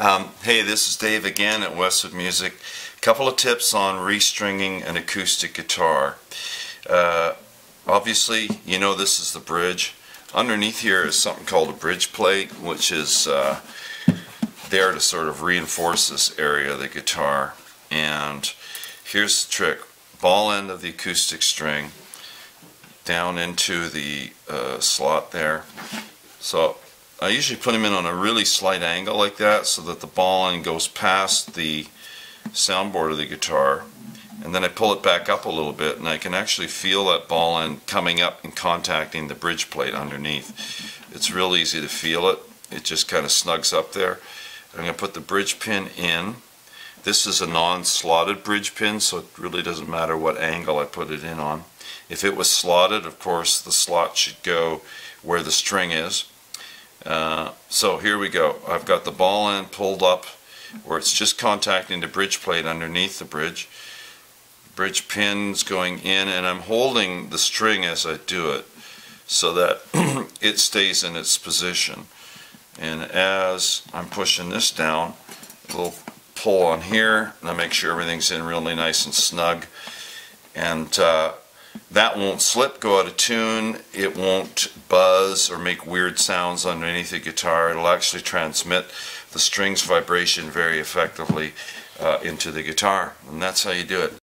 Um, hey, this is Dave again at Westwood Music. A Couple of tips on restringing an acoustic guitar. Uh, obviously, you know this is the bridge. Underneath here is something called a bridge plate, which is uh, there to sort of reinforce this area of the guitar. And here's the trick. Ball end of the acoustic string down into the uh, slot there. So I usually put them in on a really slight angle like that so that the ball end goes past the soundboard of the guitar and then I pull it back up a little bit and I can actually feel that ball end coming up and contacting the bridge plate underneath. It's real easy to feel it. It just kind of snugs up there. I'm going to put the bridge pin in. This is a non-slotted bridge pin so it really doesn't matter what angle I put it in on. If it was slotted, of course, the slot should go where the string is. Uh, so here we go. I've got the ball end pulled up where it's just contacting the bridge plate underneath the bridge. Bridge pins going in and I'm holding the string as I do it so that it stays in its position. And as I'm pushing this down, a little pull on here and I make sure everything's in really nice and snug. And uh, that won't slip, go out of tune, it won't buzz or make weird sounds underneath the guitar. It'll actually transmit the strings vibration very effectively uh, into the guitar. And that's how you do it.